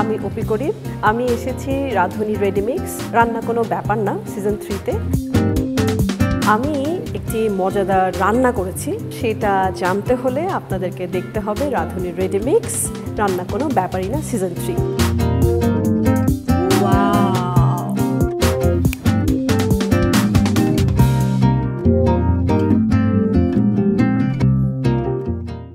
আমি অপি করিম আমি এসেছি রাঁধুনি রেডিমিক্স। রান্না কোনো ব্যাপার না সিজন থ্রিতে আমি একটি মজাদার রান্না করেছি। সেটা জানতে হলে আপনাদেরকে দেখতে হবে রাঁধুনি রেডিমিক্স। রান্না কোনো ব্যাপারই না সিজন থ্রি Wow.